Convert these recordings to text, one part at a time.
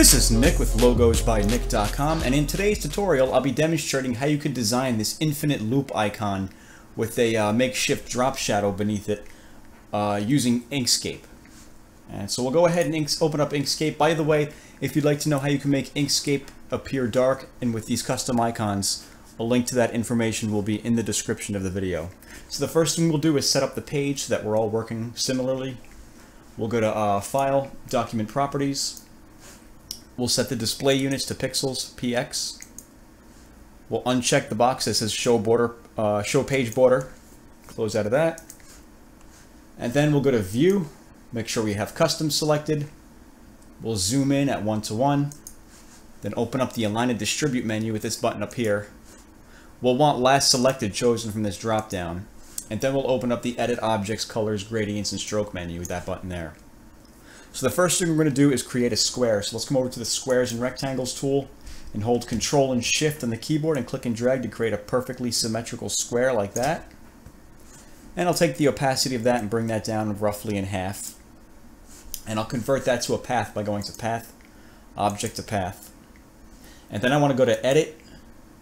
This is Nick with Logos by Nick.com and in today's tutorial I'll be demonstrating how you can design this infinite loop icon with a uh, makeshift drop shadow beneath it uh, using Inkscape. And so we'll go ahead and open up Inkscape. By the way, if you'd like to know how you can make Inkscape appear dark and with these custom icons, a link to that information will be in the description of the video. So the first thing we'll do is set up the page so that we're all working similarly. We'll go to uh, File, Document Properties. We'll set the display units to pixels, px. We'll uncheck the box that says Show Border, uh, Show Page Border. Close out of that. And then we'll go to View. Make sure we have Custom selected. We'll zoom in at one to one. Then open up the Align and Distribute menu with this button up here. We'll want Last Selected chosen from this drop down. And then we'll open up the Edit Objects, Colors, Gradients, and Stroke menu with that button there. So the first thing we're going to do is create a square. So let's come over to the Squares and Rectangles tool and hold Control and Shift on the keyboard and click and drag to create a perfectly symmetrical square like that. And I'll take the opacity of that and bring that down roughly in half. And I'll convert that to a path by going to Path, Object to Path. And then I want to go to Edit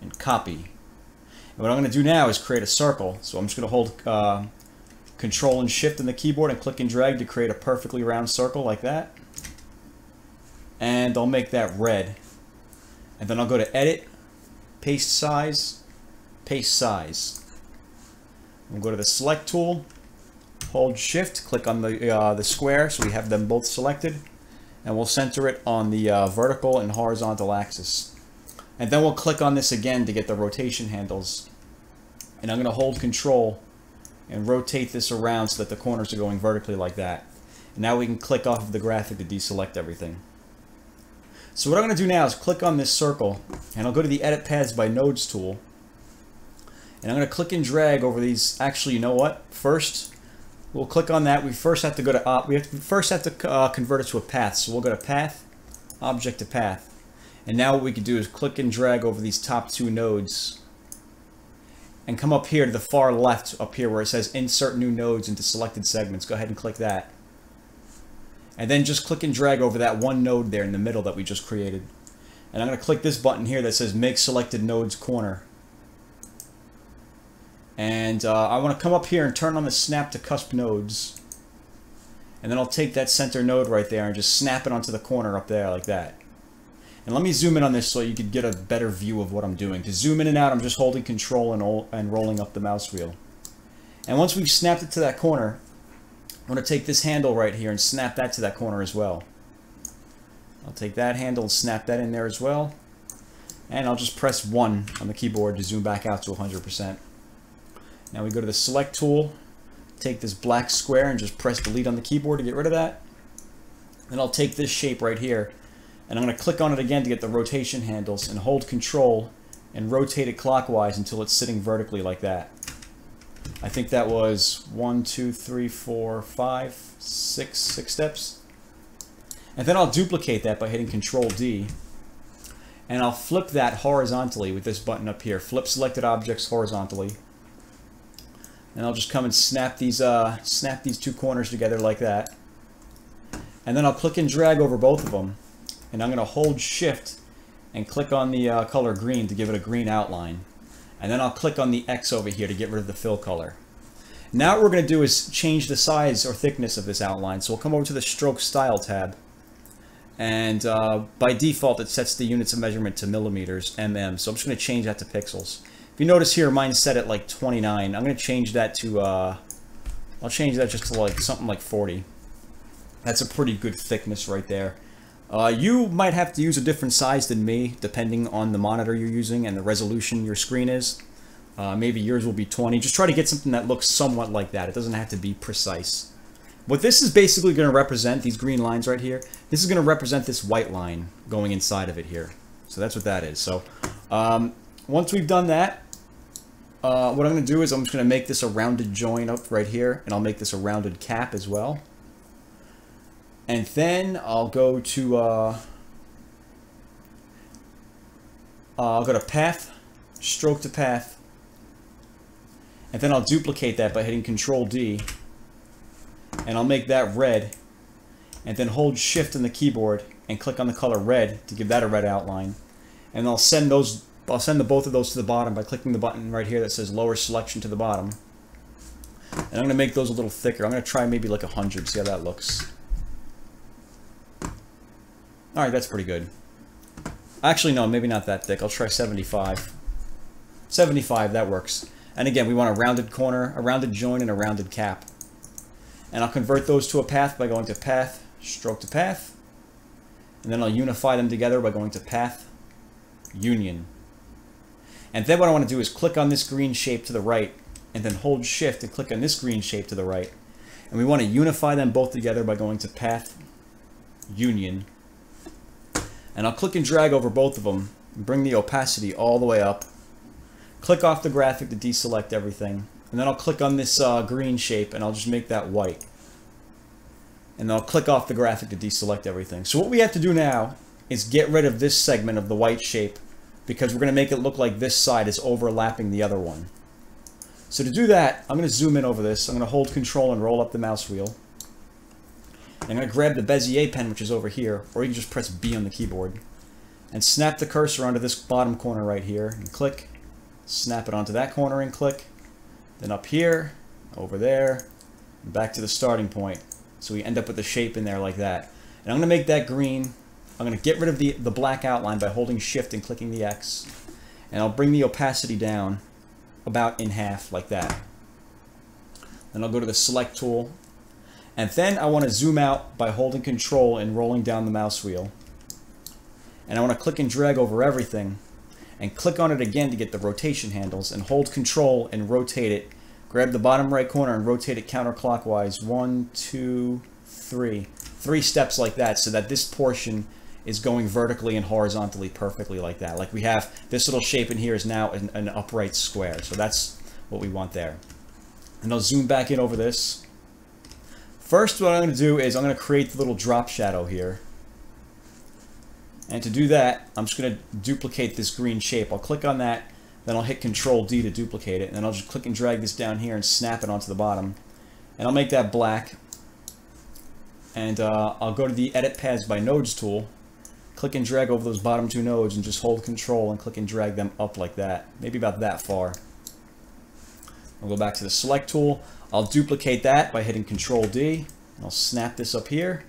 and Copy. And what I'm going to do now is create a circle. So I'm just going to hold uh, Control and Shift on the keyboard and click and drag to create a perfectly round circle like that. And I'll make that red. And then I'll go to Edit, Paste Size, Paste Size. We'll go to the Select tool, hold Shift, click on the, uh, the square so we have them both selected. And we'll center it on the uh, vertical and horizontal axis. And then we'll click on this again to get the rotation handles. And I'm going to hold Control and rotate this around so that the corners are going vertically like that. And now we can click off of the graphic to deselect everything. So what I'm going to do now is click on this circle, and I'll go to the Edit Paths by Nodes tool. And I'm going to click and drag over these. Actually, you know what? First, we'll click on that. We first have to go to. We have to, first have to uh, convert it to a path. So we'll go to Path, Object to Path. And now what we can do is click and drag over these top two nodes and come up here to the far left up here where it says insert new nodes into selected segments. Go ahead and click that. And then just click and drag over that one node there in the middle that we just created. And I'm going to click this button here that says make selected nodes corner. And uh, I want to come up here and turn on the snap to cusp nodes. And then I'll take that center node right there and just snap it onto the corner up there like that. And let me zoom in on this so you can get a better view of what I'm doing. To zoom in and out, I'm just holding control and, and rolling up the mouse wheel. And once we've snapped it to that corner, I'm going to take this handle right here and snap that to that corner as well. I'll take that handle and snap that in there as well. And I'll just press 1 on the keyboard to zoom back out to 100%. Now we go to the Select tool, take this black square and just press delete on the keyboard to get rid of that. Then I'll take this shape right here and I'm going to click on it again to get the rotation handles and hold control and rotate it clockwise until it's sitting vertically like that. I think that was one, two, three, four, five, six, six steps. And then I'll duplicate that by hitting Control D. And I'll flip that horizontally with this button up here. Flip selected objects horizontally. And I'll just come and snap these uh, snap these two corners together like that. And then I'll click and drag over both of them and I'm going to hold shift and click on the uh, color green to give it a green outline. And then I'll click on the X over here to get rid of the fill color. Now what we're going to do is change the size or thickness of this outline. So we'll come over to the Stroke Style tab. And uh, by default, it sets the units of measurement to millimeters, mm. So I'm just going to change that to pixels. If you notice here, mine's set at like 29. I'm going to change that to, uh, I'll change that just to like something like 40. That's a pretty good thickness right there. Uh, you might have to use a different size than me, depending on the monitor you're using and the resolution your screen is. Uh, maybe yours will be 20. Just try to get something that looks somewhat like that. It doesn't have to be precise. What this is basically going to represent, these green lines right here, this is going to represent this white line going inside of it here. So that's what that is. So um, once we've done that, uh, what I'm going to do is I'm just going to make this a rounded join up right here, and I'll make this a rounded cap as well. And then I'll go to, uh, uh, I'll go to path, stroke to path, and then I'll duplicate that by hitting Control D, and I'll make that red, and then hold Shift on the keyboard and click on the color red to give that a red outline. And I'll send those I'll send the both of those to the bottom by clicking the button right here that says lower selection to the bottom. And I'm going to make those a little thicker. I'm going to try maybe like 100, see how that looks. Alright, that's pretty good. Actually, no, maybe not that thick. I'll try 75. 75, that works. And again, we want a rounded corner, a rounded join, and a rounded cap. And I'll convert those to a path by going to Path, Stroke to Path. And then I'll unify them together by going to Path, Union. And then what I want to do is click on this green shape to the right, and then hold Shift and click on this green shape to the right. And we want to unify them both together by going to Path, Union. And I'll click and drag over both of them, and bring the opacity all the way up. Click off the graphic to deselect everything. And then I'll click on this uh, green shape, and I'll just make that white. And I'll click off the graphic to deselect everything. So what we have to do now is get rid of this segment of the white shape because we're going to make it look like this side is overlapping the other one. So to do that, I'm going to zoom in over this. I'm going to hold control and roll up the mouse wheel. I'm going to grab the Bezier pen, which is over here, or you can just press B on the keyboard, and snap the cursor onto this bottom corner right here, and click. Snap it onto that corner and click. Then up here, over there, and back to the starting point. So we end up with the shape in there like that. And I'm going to make that green I'm going to get rid of the, the black outline by holding shift and clicking the X. And I'll bring the opacity down about in half like that. Then I'll go to the select tool. And then I want to zoom out by holding control and rolling down the mouse wheel. And I want to click and drag over everything and click on it again to get the rotation handles and hold control and rotate it. Grab the bottom right corner and rotate it counterclockwise. One, two, three. Three steps like that so that this portion is going vertically and horizontally perfectly like that. Like we have this little shape in here is now an, an upright square. So that's what we want there. And I'll zoom back in over this. First, what I'm going to do is I'm going to create the little drop shadow here. And to do that, I'm just going to duplicate this green shape. I'll click on that, then I'll hit Control D to duplicate it, and then I'll just click and drag this down here and snap it onto the bottom. And I'll make that black. And uh, I'll go to the Edit Paths by Nodes tool, click and drag over those bottom two nodes and just hold control and click and drag them up like that. Maybe about that far. I'll go back to the select tool. I'll duplicate that by hitting control D. I'll snap this up here.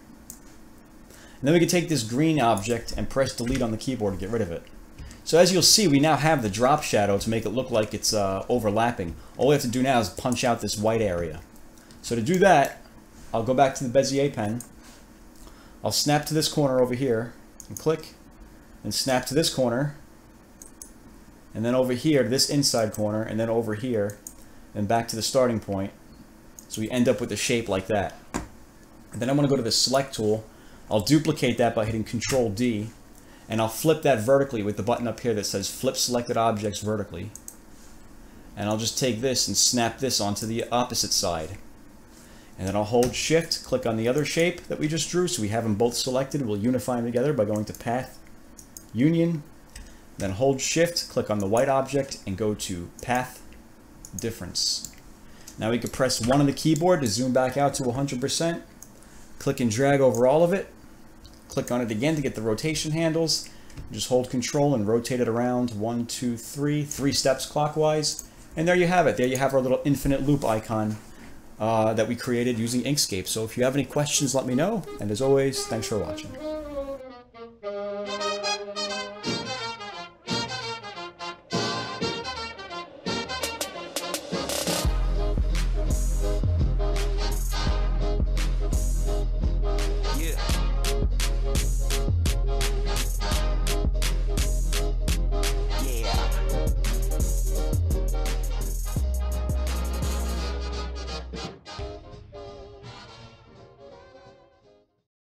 And then we can take this green object and press delete on the keyboard to get rid of it. So as you'll see, we now have the drop shadow to make it look like it's uh, overlapping. All we have to do now is punch out this white area. So to do that, I'll go back to the Bezier pen. I'll snap to this corner over here and click and snap to this corner and then over here to this inside corner and then over here and back to the starting point so we end up with a shape like that. And then I'm going to go to the select tool. I'll duplicate that by hitting control D and I'll flip that vertically with the button up here that says flip selected objects vertically. And I'll just take this and snap this onto the opposite side. And then I'll hold shift, click on the other shape that we just drew so we have them both selected. We'll unify them together by going to Path, Union, then hold shift, click on the white object and go to Path, Difference. Now we can press 1 on the keyboard to zoom back out to 100%. Click and drag over all of it. Click on it again to get the rotation handles. Just hold control and rotate it around one, two, three, three steps clockwise. And there you have it. There you have our little infinite loop icon uh, that we created using Inkscape. So if you have any questions, let me know. And as always, thanks for watching.